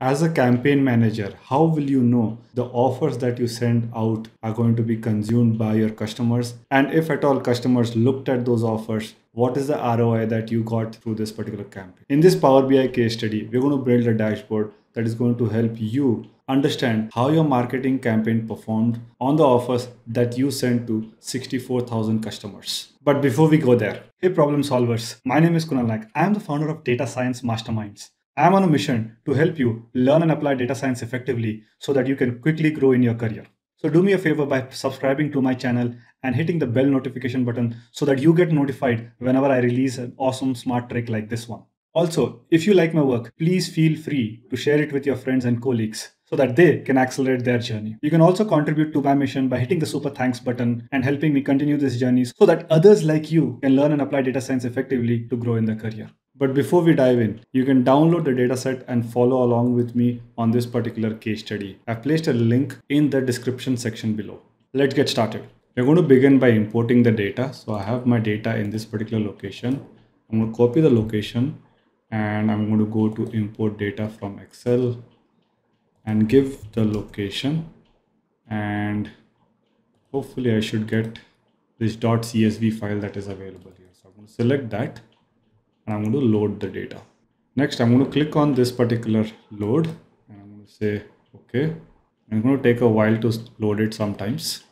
As a campaign manager, how will you know the offers that you send out are going to be consumed by your customers? And if at all customers looked at those offers, what is the ROI that you got through this particular campaign? In this Power BI case study, we're going to build a dashboard that is going to help you understand how your marketing campaign performed on the offers that you sent to 64,000 customers. But before we go there, hey problem solvers, my name is Kunaal Naik. I am the founder of Data Science Masterminds. I am on a mission to help you learn and apply data science effectively so that you can quickly grow in your career. So do me a favor by subscribing to my channel and hitting the bell notification button so that you get notified whenever I release an awesome smart trick like this one. Also, if you like my work, please feel free to share it with your friends and colleagues so that they can accelerate their journey. You can also contribute to my mission by hitting the super thanks button and helping me continue this journey so that others like you can learn and apply data science effectively to grow in their career. But before we dive in, you can download the dataset and follow along with me on this particular case study. I've placed a link in the description section below. Let's get started. We're going to begin by importing the data. So I have my data in this particular location. I'm going to copy the location and I'm going to go to import data from Excel and give the location and hopefully I should get this .csv file that is available here. So I'm going to select that and I'm going to load the data. Next, I'm going to click on this particular load and I'm going to say, okay. I'm going to take a while to load it sometimes.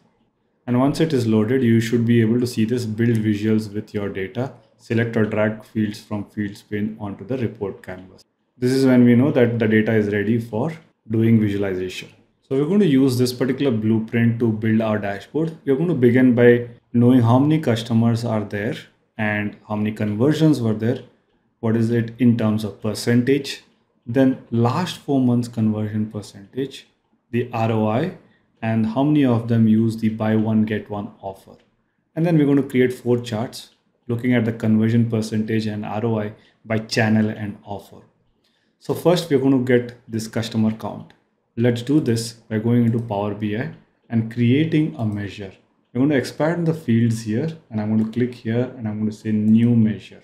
And once it is loaded, you should be able to see this build visuals with your data. Select or drag fields from fields pane onto the report canvas. This is when we know that the data is ready for doing visualization. So we're going to use this particular blueprint to build our dashboard. We're going to begin by knowing how many customers are there and how many conversions were there what is it in terms of percentage then last four months conversion percentage the roi and how many of them use the buy one get one offer. And then we're going to create four charts looking at the conversion percentage and roi by channel and offer. So first we're going to get this customer count. Let's do this by going into power bi and creating a measure I'm going to expand the fields here and I'm going to click here and I'm going to say new measure.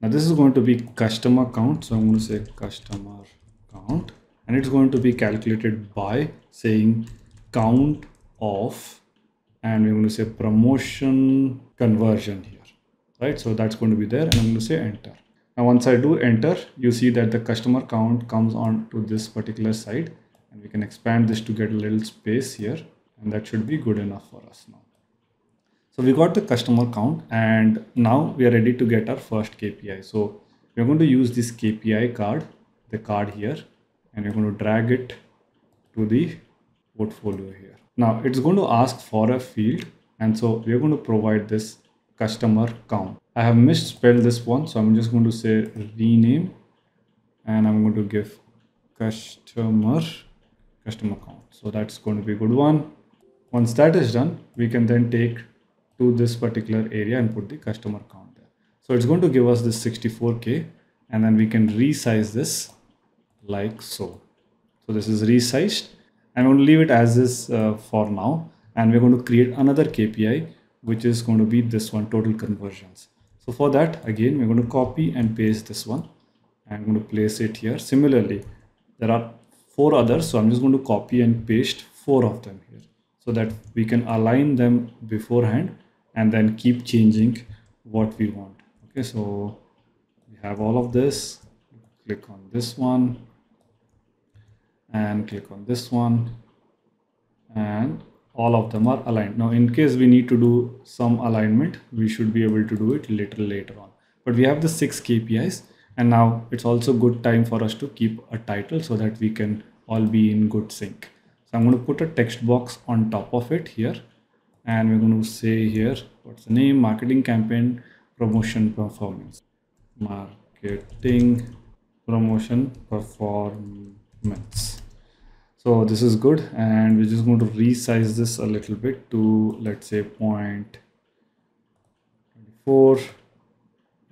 Now this is going to be customer count. So I'm going to say customer count and it's going to be calculated by saying count of and we're going to say promotion conversion here, right? So that's going to be there and I'm going to say enter. Now once I do enter, you see that the customer count comes on to this particular side and we can expand this to get a little space here and that should be good enough for us now. So we got the customer count and now we are ready to get our first KPI. So we're going to use this KPI card, the card here, and we're going to drag it to the portfolio here. Now it's going to ask for a field and so we're going to provide this customer count. I have misspelled this one so I'm just going to say rename and I'm going to give customer customer count. So that's going to be good one. Once that is done, we can then take to this particular area and put the customer count there. So it's going to give us this 64K and then we can resize this like so. So this is resized. I'm going to leave it as is uh, for now. And we're going to create another KPI, which is going to be this one, total conversions. So for that, again, we're going to copy and paste this one. I'm going to place it here. Similarly, there are four others. So I'm just going to copy and paste four of them here so that we can align them beforehand and then keep changing what we want. Okay so we have all of this. Click on this one and click on this one and all of them are aligned. Now in case we need to do some alignment we should be able to do it little later on. But we have the six kpis and now it's also good time for us to keep a title so that we can all be in good sync I'm going to put a text box on top of it here and we're going to say here what's the name marketing campaign promotion performance. Marketing promotion performance. So this is good and we're just going to resize this a little bit to let's say point 24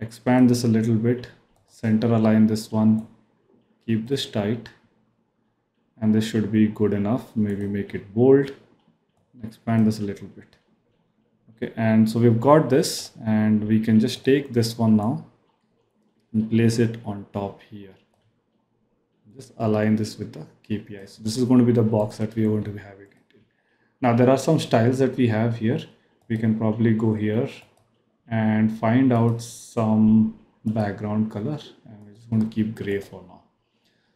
expand this a little bit center align this one keep this tight and this should be good enough maybe make it bold expand this a little bit okay and so we've got this and we can just take this one now and place it on top here just align this with the KPI. So this is going to be the box that we are going to be having it in. Now there are some styles that we have here. We can probably go here and find out some background color and we're just going to keep gray for now.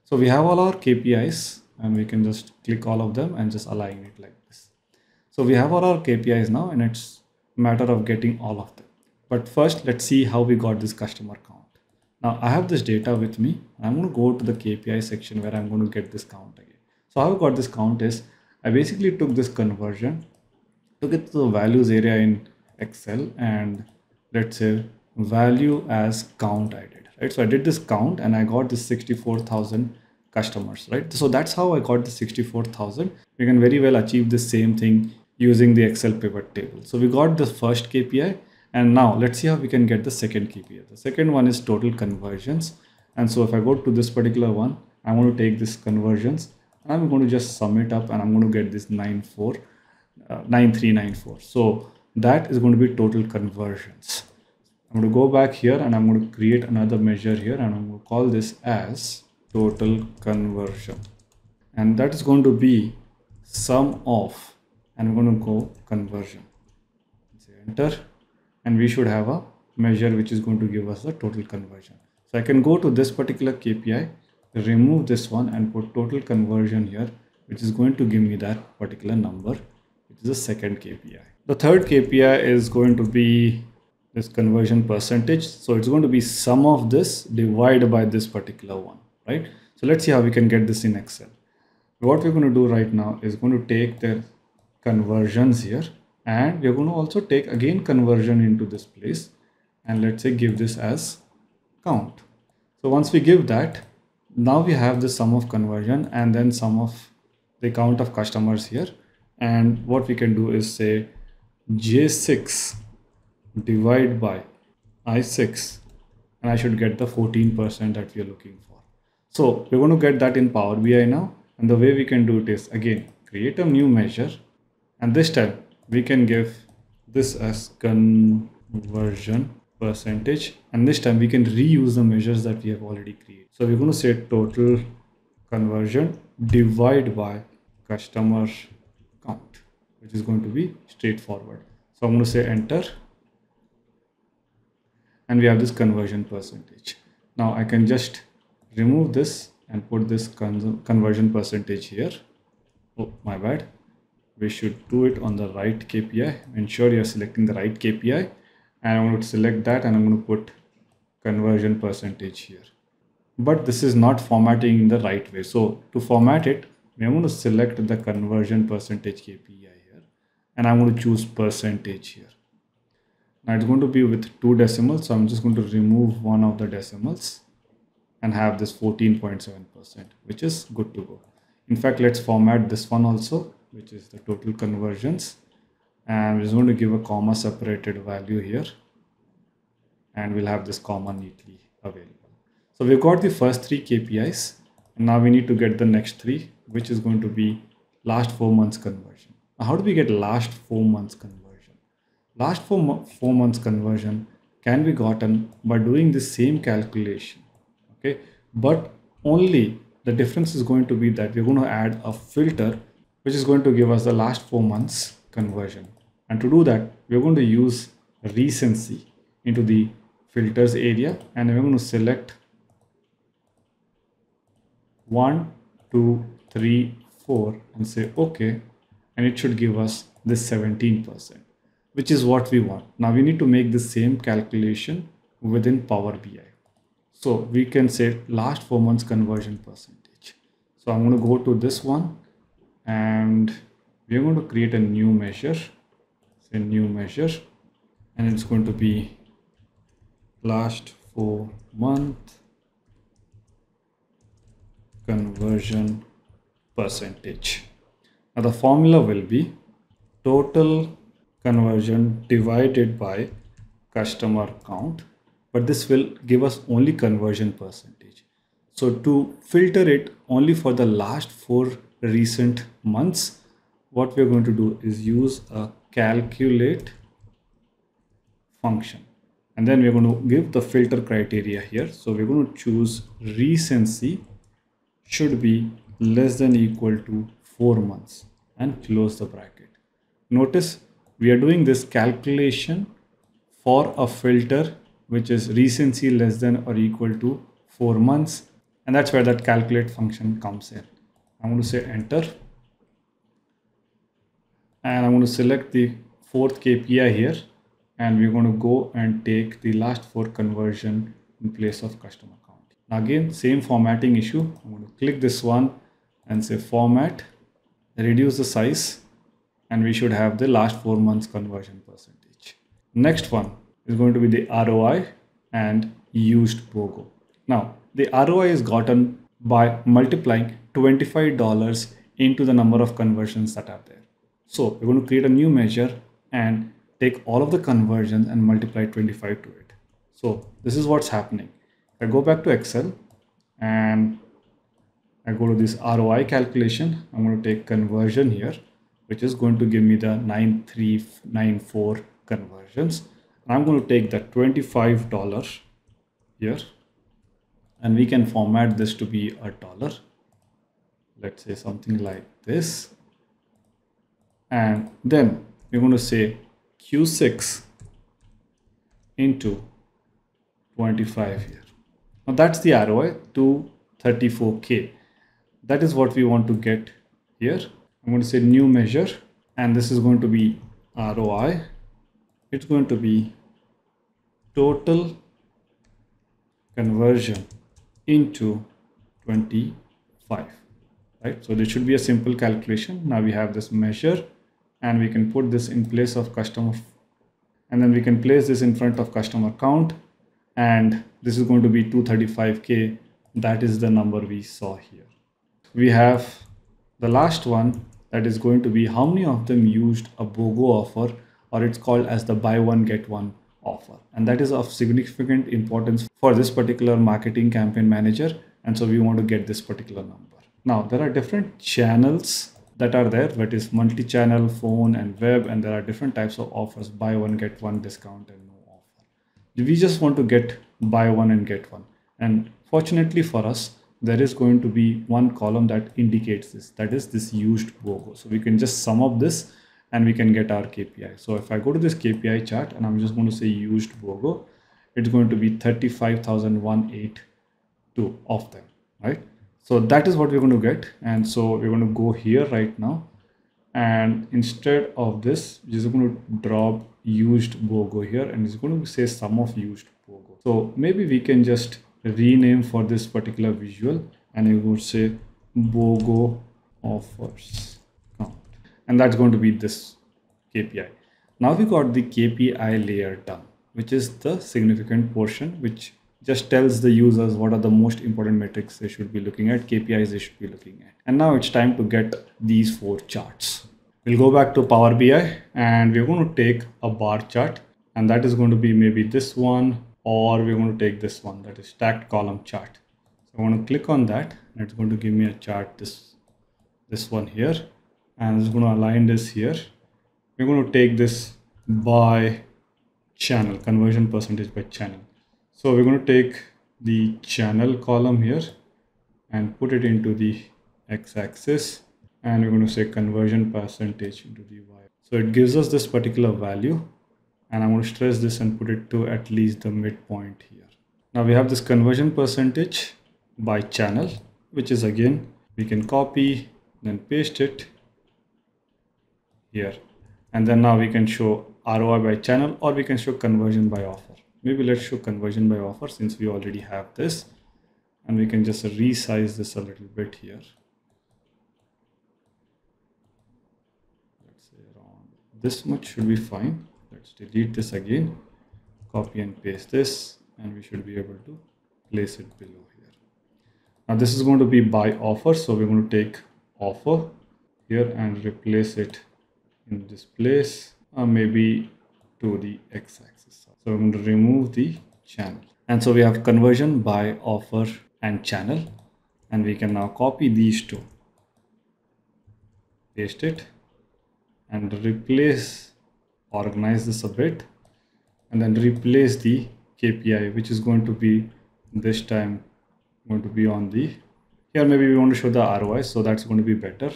So we have all our KPIs and we can just click all of them and just align it like this. So we have all our KPIs now and it's matter of getting all of them. But first, let's see how we got this customer count. Now I have this data with me. I'm going to go to the KPI section where I'm going to get this count again. So how I got this count is I basically took this conversion, took it to the values area in Excel and let's say value as count I did, right? So I did this count and I got this 64,000 customers, right? So that's how I got the 64,000. We can very well achieve the same thing using the Excel pivot table. So we got the first KPI and now let's see how we can get the second KPI. The second one is total conversions. And so if I go to this particular one, I'm going to take this conversions and I'm going to just sum it up and I'm going to get this 94, uh, 9394. So that is going to be total conversions. I'm going to go back here and I'm going to create another measure here and I'm going to call this as total conversion. And that is going to be sum of and I'm going to go conversion. Say enter and we should have a measure which is going to give us the total conversion. So I can go to this particular KPI, remove this one and put total conversion here, which is going to give me that particular number, which is the second KPI. The third KPI is going to be this conversion percentage. So it's going to be sum of this divided by this particular one, right? So let's see how we can get this in Excel. What we're going to do right now is going to take the conversions here and we're going to also take again conversion into this place and let's say give this as count. So once we give that, now we have the sum of conversion and then sum of the count of customers here. And what we can do is say J6 divide by I6 and I should get the 14% that we are looking for. So we're going to get that in Power BI now. And the way we can do it is again, create a new measure. And this time we can give this as conversion percentage. And this time we can reuse the measures that we have already created. So we're going to say total conversion divide by customer count, which is going to be straightforward. So I'm going to say enter and we have this conversion percentage. Now I can just remove this and put this con conversion percentage here. Oh, my bad. We should do it on the right KPI. Ensure you're selecting the right KPI. And I'm going to select that and I'm going to put conversion percentage here. But this is not formatting in the right way. So to format it, I'm going to select the conversion percentage KPI here. And I'm going to choose percentage here. Now it's going to be with two decimals. So I'm just going to remove one of the decimals and have this 14.7%, which is good to go. In fact, let's format this one also, which is the total conversions. And we're going to give a comma separated value here. And we'll have this comma neatly available. So we've got the first three KPIs. And now we need to get the next three, which is going to be last four months conversion. Now, how do we get last four months conversion? Last four, four months conversion can be gotten by doing the same calculation. Okay, but only the difference is going to be that we're going to add a filter which is going to give us the last four months conversion. And to do that, we're going to use recency into the filters area and we're going to select one, two, three, four and say okay and it should give us this 17% which is what we want. Now we need to make the same calculation within Power BI. So we can say last four months conversion percentage. So I'm going to go to this one and we're going to create a new measure, say new measure, and it's going to be last four month conversion percentage. Now the formula will be total conversion divided by customer count but this will give us only conversion percentage. So to filter it only for the last four recent months what we're going to do is use a calculate function. And then we're going to give the filter criteria here. So we're going to choose recency should be less than equal to 4 months and close the bracket. Notice we are doing this calculation for a filter which is recency less than or equal to 4 months and that's where that calculate function comes in. I'm going to say enter and I'm going to select the fourth KPI here and we're going to go and take the last four conversion in place of customer count. Now again, same formatting issue. I'm going to click this one and say format, reduce the size and we should have the last four months conversion percentage. Next one is going to be the ROI and used BOGO. Now the ROI is gotten by multiplying $25 into the number of conversions that are there. So we're going to create a new measure and take all of the conversions and multiply 25 to it. So this is what's happening. I go back to Excel and I go to this ROI calculation. I'm going to take conversion here, which is going to give me the 9394 conversions. I'm going to take the $25 here and we can format this to be a dollar. Let's say something like this. And then we're going to say Q6 into 25 here. Now that's the ROI to 34K. That is what we want to get here. I'm going to say new measure and this is going to be ROI. It's going to be total conversion into 25 right? So this should be a simple calculation. Now we have this measure and we can put this in place of customer and then we can place this in front of customer count and this is going to be 235k that is the number we saw here. We have the last one that is going to be how many of them used a BOGO offer or it's called as the buy one get one offer. And that is of significant importance for this particular marketing campaign manager. And so we want to get this particular number. Now there are different channels that are there. That is multi-channel phone and web. And there are different types of offers. Buy one get one discount and no offer. We just want to get buy one and get one. And fortunately for us there is going to be one column that indicates this. That is this used BOGO so we can just sum up this and we can get our KPI so if I go to this KPI chart and I'm just going to say used BOGO it's going to be 35,182 of them right? So that is what we're going to get. And so we're going to go here right now. And instead of this we're just going to drop used BOGO here and it's going to say sum of used BOGO. So maybe we can just rename for this particular visual and you would say BOGO offers and that's going to be this KPI now we got the KPI layer done which is the significant portion which just tells the users what are the most important metrics they should be looking at, KPIs they should be looking at. And now it's time to get these four charts. We'll go back to Power BI and we're going to take a bar chart and that is going to be maybe this one or we're going to take this one that is stacked column chart. So I'm going to click on that and it's going to give me a chart this this one here and it's going to align this here. We're going to take this by channel conversion percentage by channel so we're going to take the channel column here and put it into the x-axis and we're going to say conversion percentage into the y. So it gives us this particular value and I'm going to stress this and put it to at least the midpoint here. Now we have this conversion percentage by channel which is again we can copy then paste it here. And then now we can show ROI by channel or we can show conversion by offer. Maybe let's show conversion by offer since we already have this. And we can just resize this a little bit here. Let's say around this much should be fine. Let's delete this again. Copy and paste this and we should be able to place it below here. Now this is going to be by offer so we're going to take offer here and replace it in this place or maybe to the x-axis so I'm going to remove the channel. And so we have conversion by offer and channel. And we can now copy these two. Paste it and replace, organize this a bit and then replace the KPI, which is going to be this time going to be on the here maybe we want to show the ROI so that's going to be better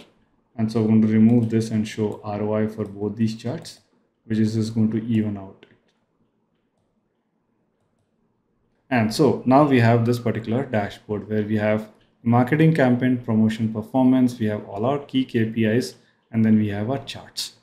and so I'm going to remove this and show ROI for both these charts which is just going to even out it. And so now we have this particular dashboard where we have marketing campaign, promotion performance, we have all our key KPIs, and then we have our charts.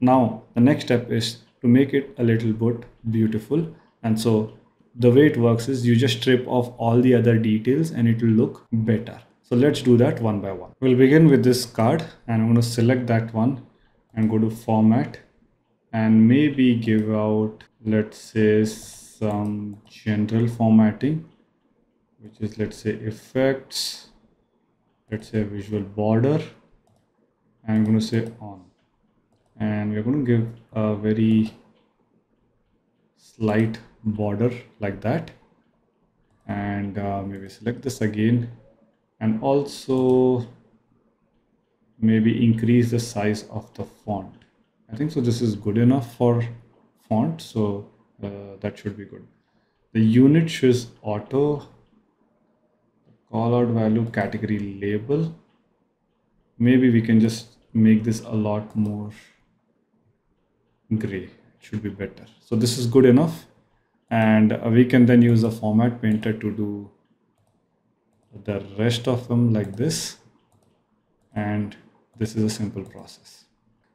Now, the next step is to make it a little bit beautiful. And so the way it works is you just strip off all the other details and it will look better. So let's do that one by one. We'll begin with this card and I'm going to select that one and go to format and maybe give out, let's say some general formatting, which is let's say effects, let's say visual border, and I'm going to say on. And we're going to give a very slight border like that. And uh, maybe select this again and also maybe increase the size of the font. I think so this is good enough for font so uh, that should be good. The unit shows auto call out value category label. Maybe we can just make this a lot more gray. Should be better. So this is good enough and uh, we can then use the format painter to do the rest of them like this. And this is a simple process.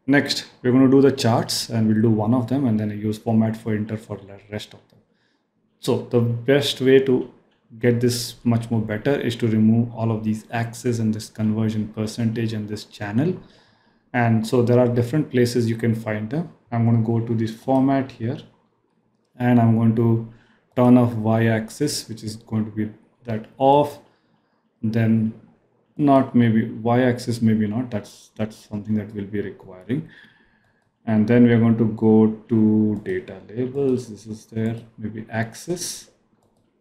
Next we're going to do the charts and we'll do one of them and then use format painter for the rest of them. So the best way to get this much more better is to remove all of these axes and this conversion percentage and this channel. And so there are different places you can find them. I'm going to go to this format here and i'm going to turn off y-axis which is going to be that off then not maybe y-axis maybe not. That's that's something that we'll be requiring. And then we're going to go to data labels. This is there. Maybe axis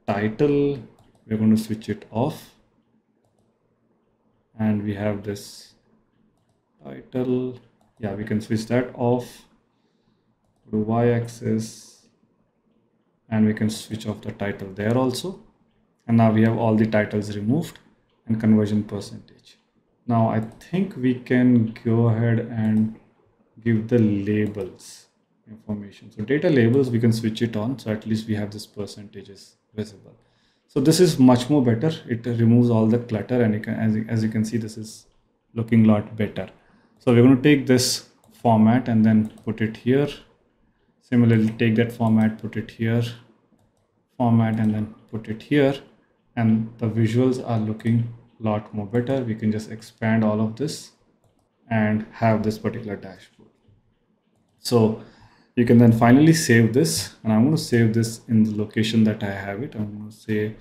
title we're going to switch it off. And we have this title. Yeah we can switch that off to y-axis. And we can switch off the title there also. And now we have all the titles removed and conversion percentage. Now I think we can go ahead and give the labels information. So data labels, we can switch it on. So at least we have this percentages visible. So this is much more better. It removes all the clutter and can, as, as you can see, this is looking a lot better. So we're going to take this format and then put it here. Similarly, take that format, put it here, format, and then put it here. And the visuals are looking lot more better. We can just expand all of this and have this particular dashboard. So you can then finally save this and i'm going to save this in the location that i have it. I'm going to say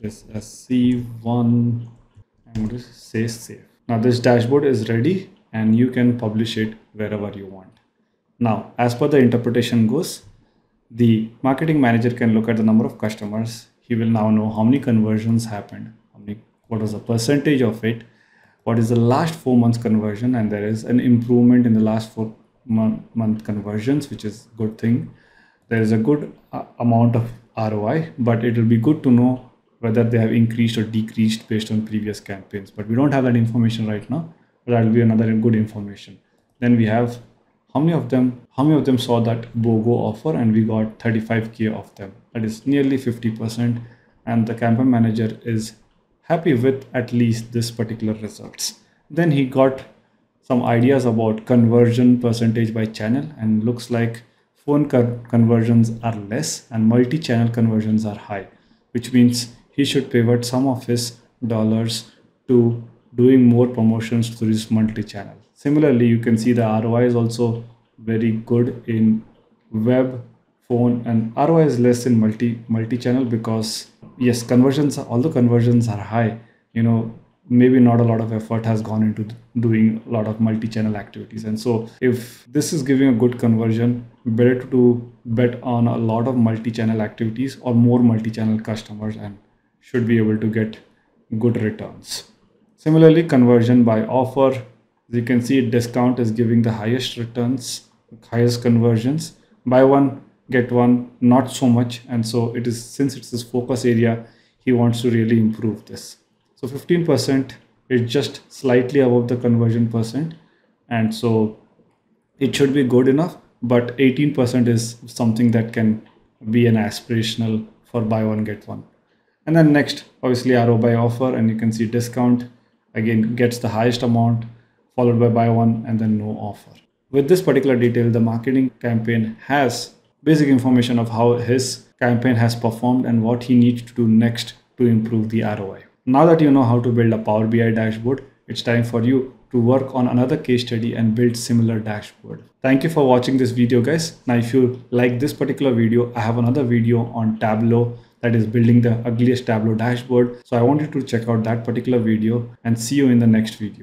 this as c1 i'm going to say save. Now this dashboard is ready and you can publish it wherever you want. Now as per the interpretation goes the marketing manager can look at the number of customers. He will now know how many conversions happened what was the percentage of it what is the last four months conversion and there is an improvement in the last four month, conversions which is good thing. There is a good uh, amount of roi but it will be good to know whether they have increased or decreased based on previous campaigns. But we don't have that information right now but that will be another good information. Then we have how many of them how many of them saw that bogo offer and we got 35k of them. That is nearly 50% and the campaign manager is happy with at least this particular results. Then he got some ideas about conversion percentage by channel and looks like phone conversions are less and multi-channel conversions are high, which means he should pivot some of his dollars to doing more promotions through this multi-channel. Similarly, you can see the ROI is also very good in web, phone and ROI is less in multi multi-channel because yes conversions although conversions are high you know maybe not a lot of effort has gone into doing a lot of multi-channel activities. And so if this is giving a good conversion better to do, bet on a lot of multi-channel activities or more multi-channel customers and should be able to get good returns. Similarly conversion by offer as you can see discount is giving the highest returns highest conversions. Buy one get one not so much. And so it is since it's his focus area he wants to really improve this. So 15% is just slightly above the conversion percent. And so it should be good enough but 18% is something that can be an aspirational for buy one get one. And then next obviously ROI by offer and you can see discount. Again gets the highest amount followed by buy one and then no offer. With this particular detail the marketing campaign has basic information of how his campaign has performed and what he needs to do next to improve the ROI. Now that you know how to build a Power BI dashboard, it's time for you to work on another case study and build similar dashboard. Thank you for watching this video guys. Now if you like this particular video, I have another video on Tableau that is building the ugliest Tableau dashboard. So I want you to check out that particular video and see you in the next video.